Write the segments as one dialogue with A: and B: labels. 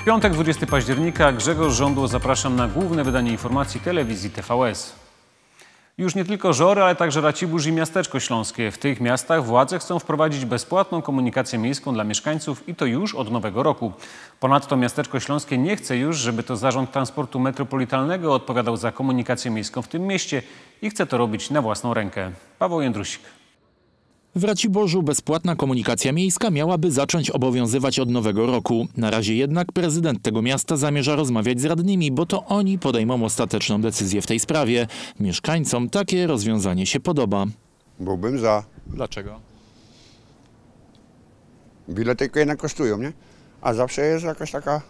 A: W piątek 20 października Grzegorz Żądło zapraszam na główne wydanie informacji telewizji TVS. Już nie tylko Żory, ale także Racibórz i Miasteczko Śląskie. W tych miastach władze chcą wprowadzić bezpłatną komunikację miejską dla mieszkańców i to już od nowego roku. Ponadto Miasteczko Śląskie nie chce już, żeby to Zarząd Transportu Metropolitalnego odpowiadał za komunikację miejską w tym mieście i chce to robić na własną rękę. Paweł Jędrusik.
B: W Raciborzu bezpłatna komunikacja miejska miałaby zacząć obowiązywać od nowego roku. Na razie jednak prezydent tego miasta zamierza rozmawiać z radnymi, bo to oni podejmą ostateczną decyzję w tej sprawie. Mieszkańcom takie rozwiązanie się podoba.
C: Byłbym za.
B: Dlaczego?
C: Bilety tylko jednak kosztują, nie? A zawsze jest jakaś taka,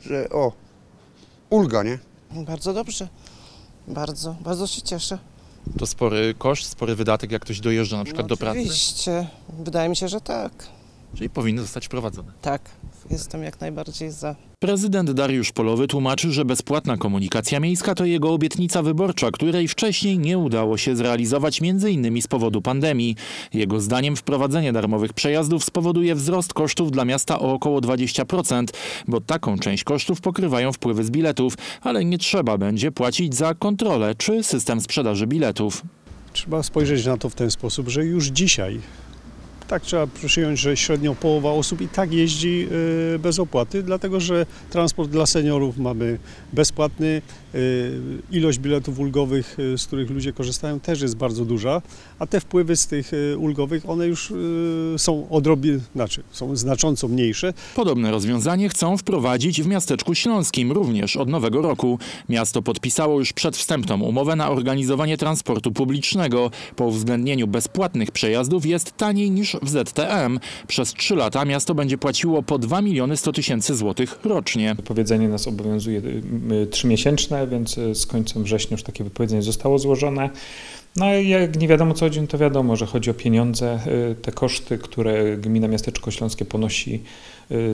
C: że o, ulga, nie?
D: Bardzo dobrze. Bardzo, bardzo się cieszę.
B: To spory koszt, spory wydatek, jak ktoś dojeżdża na przykład
D: No
B: do pracy.
D: Oczywiście. Wydaje mi się, że tak.
B: Czyli powinny zostać wprowadzone.
D: Tak. Jestem jak najbardziej za.
B: Prezydent Dariusz Polowy tłumaczy, że bezpłatna komunikacja miejska to jego obietnica wyborcza, której wcześniej nie udało się zrealizować m.in. z powodu pandemii. Jego zdaniem wprowadzenie darmowych przejazdów spowoduje wzrost kosztów dla miasta o około 20%, bo taką część kosztów pokrywają wpływy z biletów, ale nie trzeba będzie płacić za kontrolę czy system sprzedaży biletów.
E: Trzeba spojrzeć na to w ten sposób, że już dzisiaj tak trzeba przyjąć, że średnio połowa osób i tak jeździ y, bez opłaty, dlatego że transport dla seniorów mamy bezpłatny, y, ilość biletów ulgowych, y, z których ludzie korzystają też jest bardzo duża, a te wpływy z tych ulgowych, one już są odrobie, znaczy są znacząco mniejsze,
B: Podobne rozwiązanie chcą wprowadzić w miasteczku śląskim również od nowego roku. Miasto podpisało już przedwstępną umowę na organizowanie transportu publicznego. Po uwzględnieniu bezpłatnych przejazdów jest taniej niż w ZTM. Przez trzy lata miasto będzie płaciło po 2 miliony 100 tysięcy złotych rocznie.
F: Wypowiedzenie nas obowiązuje y, y, trzymiesięczne, więc y, z końcem września już takie wypowiedzenie zostało złożone. No i jak nie wiadomo co chodzi, to wiadomo, że chodzi o pieniądze. Te koszty, które gmina Miasteczko Śląskie ponosi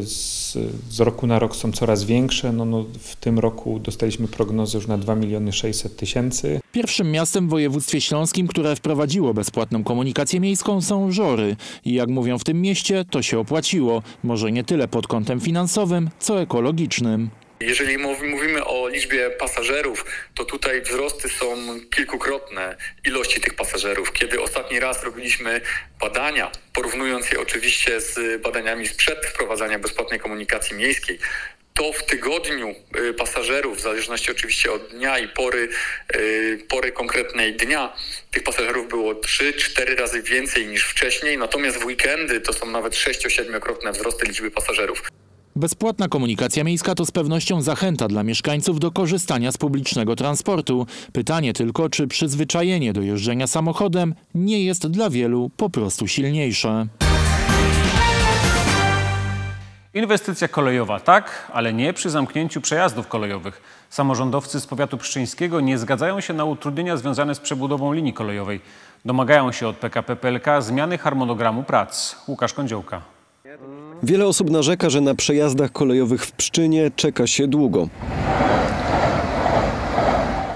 F: z, z roku na rok są coraz większe. No, no, w tym roku dostaliśmy prognozę już na 2 miliony 600 tysięcy.
B: Pierwszym miastem w województwie śląskim, które wprowadziło bezpłatną komunikację miejską są Żory. I jak mówią w tym mieście, to się opłaciło. Może nie tyle pod kątem finansowym, co ekologicznym.
G: Jeżeli mów- mówimy o liczbie pasażerów, to tutaj wzrosty są kilkukrotne ilości tych pasażerów. Kiedy ostatni raz robiliśmy badania, porównując je oczywiście z badaniami sprzed wprowadzania bezpłatnej komunikacji miejskiej, to w tygodniu y, pasażerów, w zależności oczywiście od dnia i pory, y, pory konkretnej dnia, tych pasażerów było 3-4 razy więcej niż wcześniej, natomiast w weekendy to są nawet 6-7-krotne wzrosty liczby pasażerów.
B: Bezpłatna komunikacja miejska to z pewnością zachęta dla mieszkańców do korzystania z publicznego transportu. Pytanie tylko, czy przyzwyczajenie do jeżdżenia samochodem nie jest dla wielu po prostu silniejsze.
A: Inwestycja kolejowa tak, ale nie przy zamknięciu przejazdów kolejowych. Samorządowcy z powiatu pszczyńskiego nie zgadzają się na utrudnienia związane z przebudową linii kolejowej. Domagają się od PKP PLK zmiany harmonogramu prac. Łukasz Kądziołka.
H: Wiele osób narzeka, że na przejazdach kolejowych w Pszczynie czeka się długo.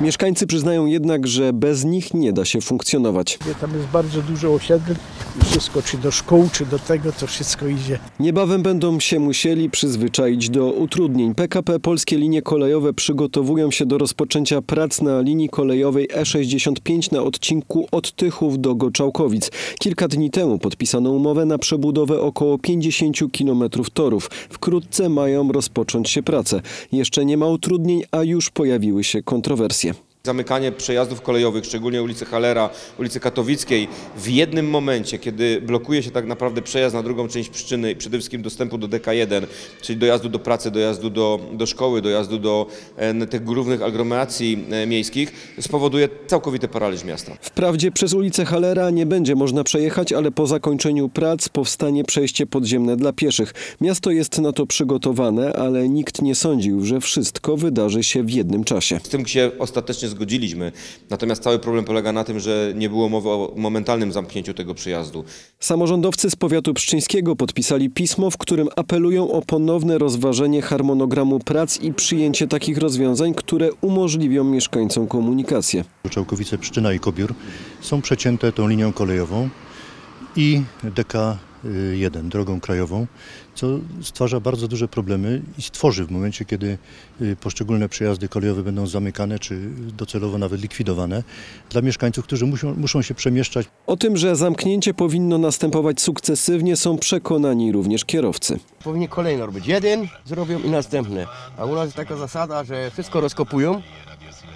H: Mieszkańcy przyznają jednak, że bez nich nie da się funkcjonować.
I: Tam jest bardzo dużo osiedli i wszystko, czy do szkół, czy do tego, to wszystko idzie.
H: Niebawem będą się musieli przyzwyczaić do utrudnień. PKP Polskie Linie Kolejowe przygotowują się do rozpoczęcia prac na linii kolejowej E65 na odcinku od Tychów do Goczałkowic. Kilka dni temu podpisano umowę na przebudowę około 50 km torów. Wkrótce mają rozpocząć się prace. Jeszcze nie ma utrudnień, a już pojawiły się kontrowersje.
J: Zamykanie przejazdów kolejowych, szczególnie ulicy Halera, ulicy Katowickiej, w jednym momencie, kiedy blokuje się tak naprawdę przejazd na drugą część Pszczyny i przede wszystkim dostępu do DK1, czyli dojazdu do pracy, dojazdu do, do szkoły, dojazdu do e, tych głównych aglomeracji e, miejskich, spowoduje całkowity paraliż miasta.
H: Wprawdzie przez ulicę Halera nie będzie można przejechać, ale po zakończeniu prac powstanie przejście podziemne dla pieszych. Miasto jest na to przygotowane, ale nikt nie sądził, że wszystko wydarzy się w jednym czasie.
J: Z tym się ostatecznie zgodziliśmy, natomiast cały problem polega na tym, że nie było mowy o momentalnym zamknięciu tego przejazdu.
H: Samorządowcy z powiatu pszczyńskiego podpisali pismo, w którym apelują o ponowne rozważenie harmonogramu prac i przyjęcie takich rozwiązań, które umożliwią mieszkańcom komunikację.
K: Czałkowice, Pszczyna i Kobiór są przecięte tą linią kolejową i DK 1, drogą krajową, co stwarza bardzo duże problemy i stworzy w momencie, kiedy y, poszczególne przejazdy kolejowe będą zamykane czy docelowo nawet likwidowane dla mieszkańców, którzy muszą, muszą się przemieszczać.
H: O tym, że zamknięcie powinno następować sukcesywnie są przekonani również kierowcy.
L: Powinni kolejno robić. Jeden zrobią i następny. A u nas jest taka zasada, że wszystko rozkopują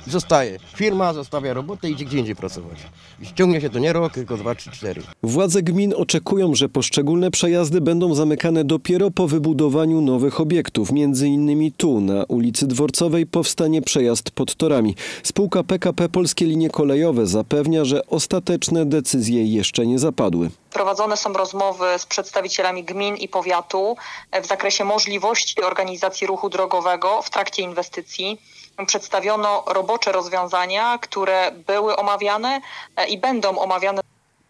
L: zostaje. Firma zostawia robotę i idzie gdzie indziej pracować. I ściągnie się to nie rok, tylko dwa, trzy, cztery.
H: Władze gmin oczekują, że poszczególne przejazdy będą zamykane dopiero po wybudowaniu nowych obiektów. Między innymi tu, na ulicy Dworcowej, powstanie przejazd pod torami. Spółka PKP Polskie Linie Kolejowe zapewnia, że ostateczne decyzje jeszcze nie zapadły.
M: Prowadzone są rozmowy z przedstawicielami gmin i powiatu w zakresie możliwości organizacji ruchu drogowego w trakcie inwestycji. Przedstawiono robocze rozwiązania, które były omawiane e, i będą omawiane.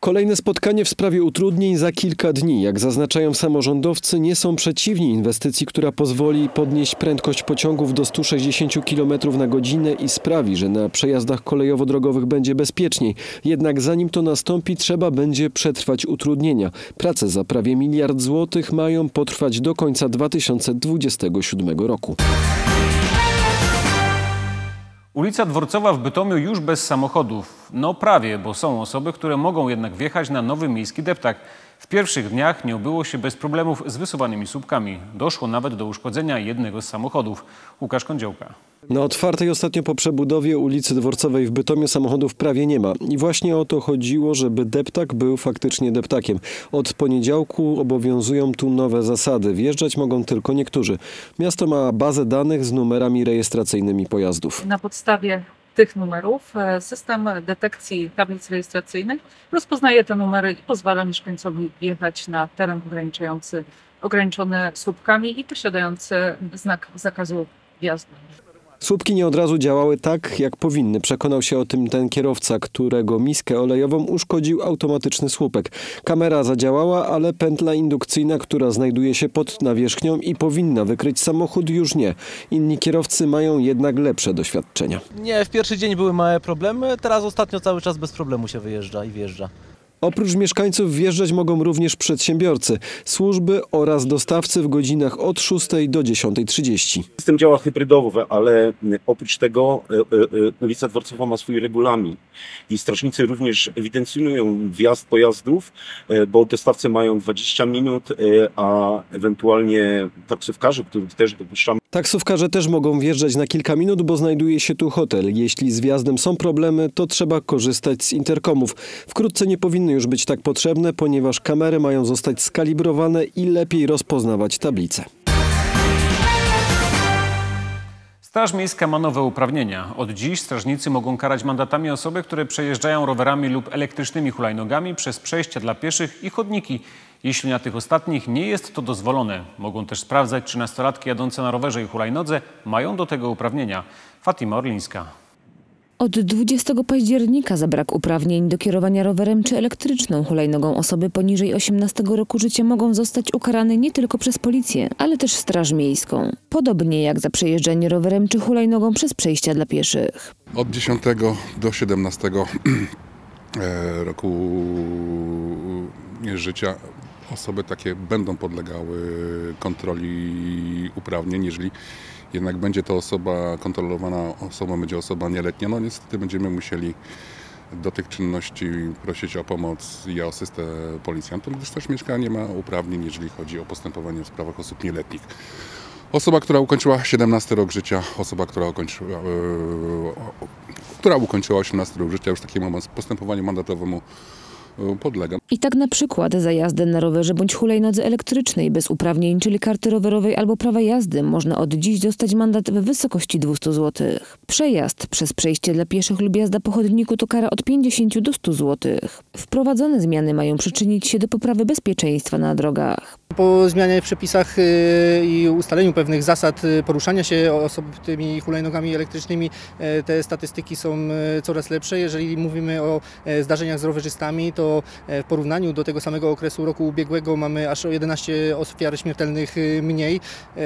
H: Kolejne spotkanie w sprawie utrudnień za kilka dni. Jak zaznaczają samorządowcy, nie są przeciwni inwestycji, która pozwoli podnieść prędkość pociągów do 160 km na godzinę i sprawi, że na przejazdach kolejowo-drogowych będzie bezpieczniej. Jednak zanim to nastąpi, trzeba będzie przetrwać utrudnienia. Prace za prawie miliard złotych mają potrwać do końca 2027 roku.
A: Ulica Dworcowa w Bytomiu już bez samochodów. No prawie, bo są osoby, które mogą jednak wjechać na nowy miejski deptak. W pierwszych dniach nie obyło się bez problemów z wysuwanymi słupkami. Doszło nawet do uszkodzenia jednego z samochodów. Łukasz Kądziołka.
H: Na otwartej ostatnio po przebudowie ulicy Dworcowej w Bytomiu samochodów prawie nie ma. I właśnie o to chodziło, żeby deptak był faktycznie deptakiem. Od poniedziałku obowiązują tu nowe zasady. Wjeżdżać mogą tylko niektórzy. Miasto ma bazę danych z numerami rejestracyjnymi pojazdów.
N: Na podstawie tych numerów e, system detekcji tablic rejestracyjnych rozpoznaje te numery i pozwala mieszkańcowi wjechać na teren ograniczający, ograniczony słupkami i posiadający znak zakazu wjazdu.
H: Słupki nie od razu działały tak, jak powinny. Przekonał się o tym ten kierowca, którego miskę olejową uszkodził automatyczny słupek. Kamera zadziałała, ale pętla indukcyjna, która znajduje się pod nawierzchnią i powinna wykryć samochód, już nie. Inni kierowcy mają jednak lepsze doświadczenia.
O: Nie, w pierwszy dzień były małe problemy, teraz ostatnio cały czas bez problemu się wyjeżdża i wjeżdża.
H: Oprócz mieszkańców wjeżdżać mogą również przedsiębiorcy, służby oraz dostawcy w godzinach od 6 do 10.30.
P: System działa hybrydowo, ale oprócz tego e, e, ulica Dworcowa ma swój regulamin i strażnicy również ewidencjonują wjazd pojazdów, e, bo dostawcy mają 20 minut, a ewentualnie taksówkarze, których też dopuszczamy.
H: Taksówkarze też mogą wjeżdżać na kilka minut, bo znajduje się tu hotel. Jeśli z wjazdem są problemy, to trzeba korzystać z interkomów. Wkrótce nie powinny już być tak potrzebne, ponieważ kamery mają zostać skalibrowane i lepiej rozpoznawać tablice.
A: Straż Miejska ma nowe uprawnienia. Od dziś strażnicy mogą karać mandatami osoby, które przejeżdżają rowerami lub elektrycznymi hulajnogami przez przejścia dla pieszych i chodniki. Jeśli na tych ostatnich nie jest to dozwolone, mogą też sprawdzać, czy nastolatki jadące na rowerze i hulajnodze mają do tego uprawnienia. Fatima Orlińska.
Q: Od 20 października za brak uprawnień do kierowania rowerem czy elektryczną hulajnogą osoby poniżej 18 roku życia mogą zostać ukarane nie tylko przez policję, ale też Straż Miejską. Podobnie jak za przejeżdżanie rowerem czy hulajnogą przez przejścia dla pieszych.
R: Od 10 do 17 e, roku życia osoby takie będą podlegały kontroli uprawnień, jeżeli jednak będzie to osoba kontrolowana, osobą będzie osoba nieletnia, no niestety będziemy musieli do tych czynności prosić o pomoc i asystę policjantom, gdyż też mieszkanie ma uprawnień, jeżeli chodzi o postępowanie w sprawach osób nieletnich. Osoba, która ukończyła 17 rok życia, osoba, która ukończyła, yy, która ukończyła 18 rok życia, już takiemu postępowaniu mandatowemu podlega.
Q: I tak na przykład za jazdę na rowerze bądź hulajnodze elektrycznej bez uprawnień, czyli karty rowerowej albo prawa jazdy można od dziś dostać mandat w wysokości 200 zł. Przejazd przez przejście dla pieszych lub jazda po chodniku to kara od 50 do 100 zł. Wprowadzone zmiany mają przyczynić się do poprawy bezpieczeństwa na drogach.
S: Po zmianie w przepisach y, i ustaleniu pewnych zasad y, poruszania się osób tymi hulajnogami elektrycznymi, y, te statystyki są y, coraz lepsze. Jeżeli mówimy o e, zdarzeniach z rowerzystami, to e, w porównaniu do tego samego okresu roku ubiegłego mamy aż o 11 ofiar śmiertelnych y, mniej. E,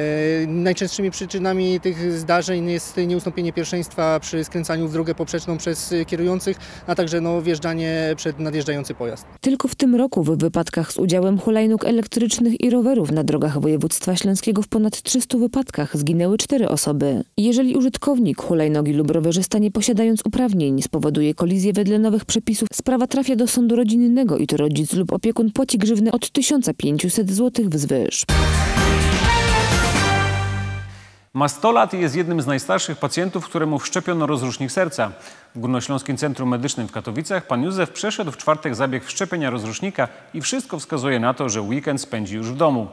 S: Najczęstszymi przyczynami tych zdarzeń jest nieustąpienie pierwszeństwa przy skręcaniu w drogę poprzeczną przez kierujących, a także no, wjeżdżanie przed nadjeżdżający pojazd.
Q: Tylko w tym roku w wypadkach z udziałem hulajnóg elektrycznych i rowerów na drogach województwa śląskiego w ponad 300 wypadkach zginęły cztery osoby. Jeżeli użytkownik hulajnogi lub rowerzysta nie posiadając uprawnień spowoduje kolizję wedle nowych przepisów, sprawa trafia do sądu rodzinnego i to rodzic lub opiekun płaci grzywnę od 1500 zł wzwyż.
A: Ma 100 lat i jest jednym z najstarszych pacjentów, któremu wszczepiono rozrusznik serca. W Górnośląskim Centrum Medycznym w Katowicach pan Józef przeszedł w czwartek zabieg wszczepienia rozrusznika i wszystko wskazuje na to, że weekend spędzi już w domu.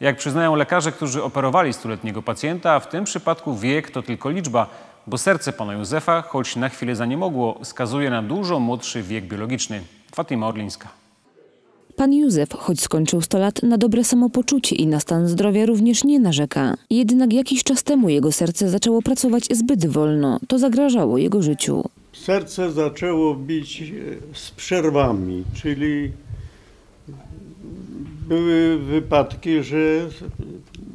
A: Jak przyznają lekarze, którzy operowali stuletniego pacjenta, w tym przypadku wiek to tylko liczba, bo serce pana Józefa, choć na chwilę zaniemogło, wskazuje na dużo młodszy wiek biologiczny. Fatima Orlińska.
Q: Pan Józef, choć skończył 100 lat, na dobre samopoczucie i na stan zdrowia również nie narzeka. Jednak jakiś czas temu jego serce zaczęło pracować zbyt wolno. To zagrażało jego życiu.
T: Serce zaczęło bić e, z przerwami, czyli były wypadki, że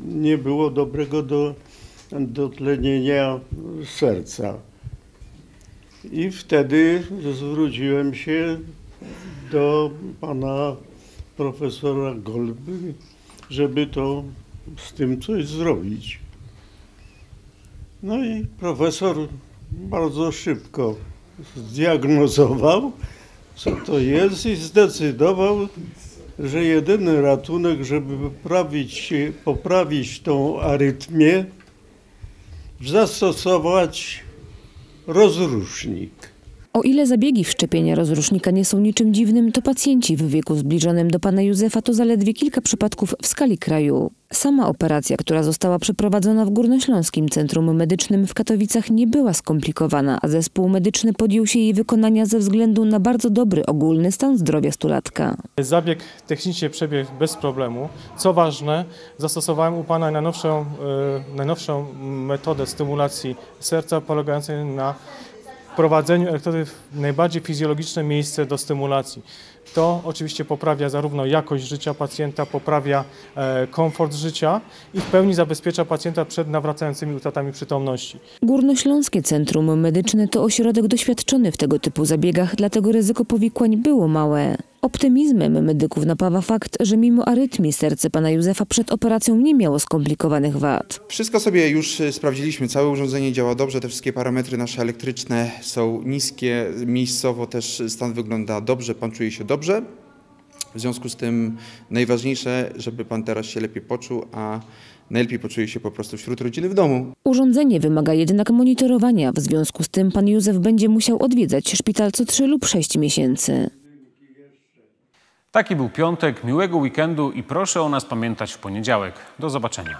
T: nie było dobrego do, dotlenienia serca. I wtedy zwróciłem się do pana profesora Golby, żeby to z tym coś zrobić. No i profesor bardzo szybko zdiagnozował, co to jest i zdecydował, że jedyny ratunek, żeby poprawić, poprawić tą arytmię, zastosować rozrusznik.
Q: O ile zabiegi wszczepienia rozrusznika nie są niczym dziwnym, to pacjenci w wieku zbliżonym do pana Józefa to zaledwie kilka przypadków w skali kraju. Sama operacja, która została przeprowadzona w Górnośląskim Centrum Medycznym w Katowicach nie była skomplikowana, a zespół medyczny podjął się jej wykonania ze względu na bardzo dobry ogólny stan zdrowia stulatka.
U: Zabieg technicznie przebiegł bez problemu. Co ważne, zastosowałem u Pana najnowszą, e, najnowszą metodę stymulacji serca polegającą na wprowadzeniu elektrody w najbardziej fizjologiczne miejsce do stymulacji. To oczywiście poprawia zarówno jakość życia pacjenta, poprawia e, komfort życia i w pełni zabezpiecza pacjenta przed nawracającymi utratami przytomności.
Q: Górnośląskie Centrum Medyczne to ośrodek doświadczony w tego typu zabiegach, dlatego ryzyko powikłań było małe. Optymizmem medyków napawa fakt, że mimo arytmii serce pana Józefa przed operacją nie miało skomplikowanych wad.
V: Wszystko sobie już y, sprawdziliśmy. Całe urządzenie działa dobrze, te wszystkie parametry nasze elektryczne są niskie, miejscowo też stan wygląda dobrze, pan czuje się dobrze. W związku z tym najważniejsze, żeby pan teraz się lepiej poczuł, a najlepiej poczuje się po prostu wśród rodziny w domu.
Q: Urządzenie wymaga jednak monitorowania, w związku z tym pan Józef będzie musiał odwiedzać szpital co 3 lub 6 miesięcy.
A: Taki był piątek, miłego weekendu i proszę o nas pamiętać w poniedziałek. Do zobaczenia.